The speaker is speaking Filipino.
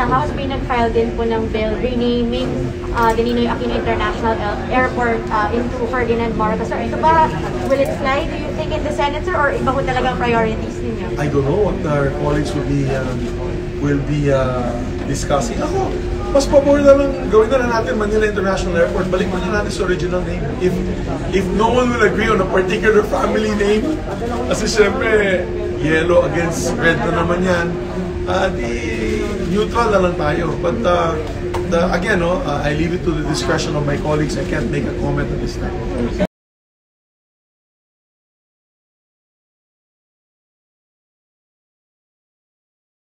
sa House may nag-file din po ng bill renaming uh, Ninoy Aquino International Airport uh, into Ferdinand Marcos. Sir, ito ba, will it slide, do you think, in the Senate, sir, or iba ko talagang priorities ninyo? I don't know what our colleagues will be uh, will be uh, discussing. Ako, mas pabor na lang gawin na lang natin Manila International Airport. Balik na natin sa original name. If if no one will agree on a particular family name, kasi syempre, yellow against red na naman yan, uh, di neutral na lang tayo. But uh, the, again, no, uh, I leave it to the discretion of my colleagues. I can't make a comment at this time.